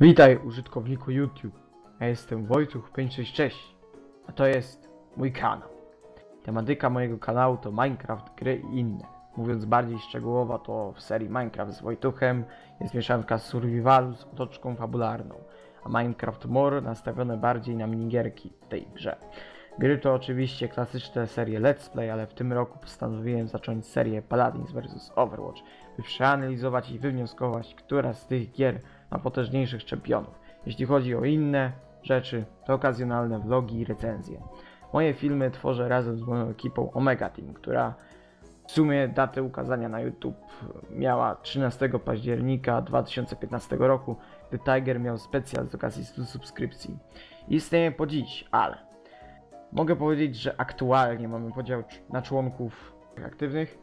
Witaj użytkowniku YouTube. Ja jestem Wojtuch566, a to jest mój kanał. Tematyka mojego kanału to Minecraft, gry i inne. Mówiąc bardziej szczegółowo, to w serii Minecraft z Wojtuchem jest mieszanka survivalu z otoczką fabularną, a Minecraft More nastawione bardziej na minigierki w tej grze. Gry to oczywiście klasyczne serie Let's Play, ale w tym roku postanowiłem zacząć serię Paladins vs Overwatch, by przeanalizować i wywnioskować, która z tych gier ma potężniejszych czempionów. Jeśli chodzi o inne rzeczy, to okazjonalne vlogi i recenzje. Moje filmy tworzę razem z moją ekipą Omega Team, która w sumie datę ukazania na YouTube miała 13 października 2015 roku, gdy Tiger miał specjal z okazji 100 subskrypcji. Istnieje po dziś, ale mogę powiedzieć, że aktualnie mamy podział na członków aktywnych,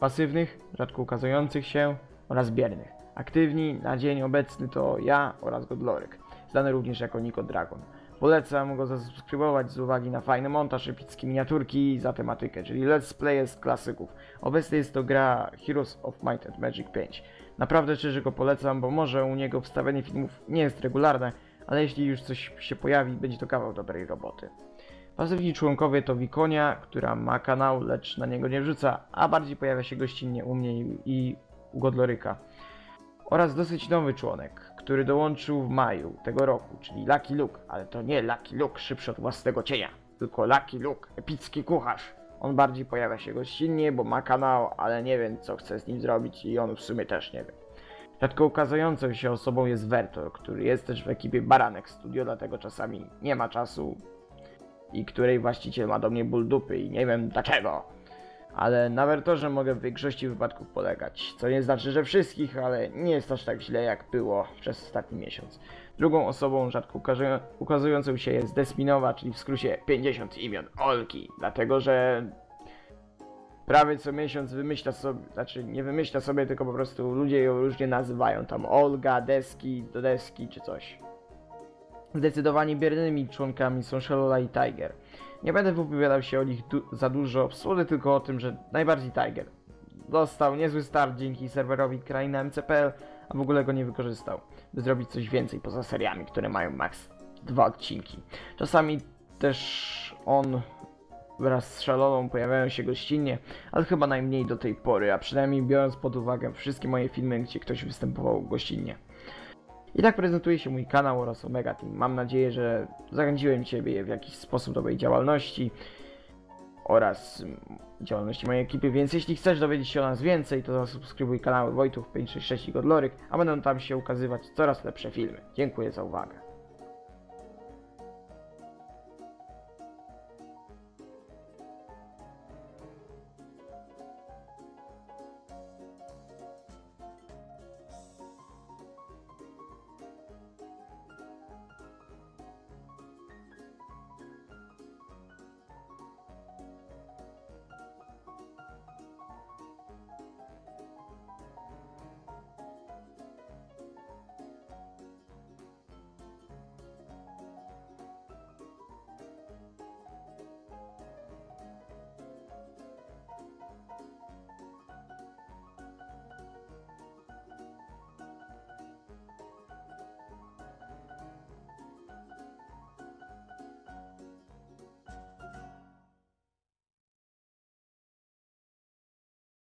pasywnych, rzadko ukazujących się oraz biernych. Aktywni na dzień obecny to ja oraz Godlorek, znany również jako Nico Dragon. Polecam go zasubskrybować z uwagi na fajny montaż, epickie miniaturki i za tematykę, czyli let's play z klasyków. Obecnie jest to gra Heroes of Might and Magic 5. Naprawdę szczerze go polecam, bo może u niego wstawianie filmów nie jest regularne, ale jeśli już coś się pojawi, będzie to kawał dobrej roboty. Pasywni członkowie to Wikonia, która ma kanał, lecz na niego nie wrzuca, a bardziej pojawia się gościnnie u mnie i u Godloryka. Oraz dosyć nowy członek, który dołączył w maju tego roku, czyli Lucky Luke, ale to nie Lucky Luke szybszy od własnego cienia, tylko Lucky Luke, epicki kucharz. On bardziej pojawia się gościnnie, bo ma kanał, ale nie wiem co chce z nim zrobić i on w sumie też nie wie. Rzadko ukazującą się osobą jest Wertor, który jest też w ekipie Baranek Studio, dlatego czasami nie ma czasu i której właściciel ma do mnie ból dupy i nie wiem dlaczego. Ale na Wertorze mogę w większości wypadków polegać, co nie znaczy, że wszystkich, ale nie jest aż tak źle jak było przez ostatni miesiąc. Drugą osobą rzadko ukazują- ukazującą się jest Desminowa, czyli w skrócie 50 imion Olki, dlatego że prawie co miesiąc wymyśla sobie, znaczy nie wymyśla sobie, tylko po prostu ludzie ją różnie nazywają, tam Olga, Deski, do Deski czy coś. Zdecydowanie biernymi członkami są Shalola i Tiger. Nie będę wypowiadał się o nich du- za dużo, słodzę tylko o tym, że najbardziej Tiger. Dostał niezły start dzięki serwerowi kraina MCPL, a w ogóle go nie wykorzystał, by zrobić coś więcej poza seriami, które mają max dwa odcinki. Czasami też on wraz z Szalolą pojawiają się gościnnie, ale chyba najmniej do tej pory, a przynajmniej biorąc pod uwagę wszystkie moje filmy, gdzie ktoś występował gościnnie. I tak prezentuje się mój kanał oraz Omega Team. Mam nadzieję, że zachęciłem Ciebie w jakiś sposób do mojej działalności oraz działalności mojej ekipy, więc jeśli chcesz dowiedzieć się o nas więcej, to zasubskrybuj kanały Wojtuch 566 i Godloryk, a będą tam się ukazywać coraz lepsze filmy. Dziękuję za uwagę.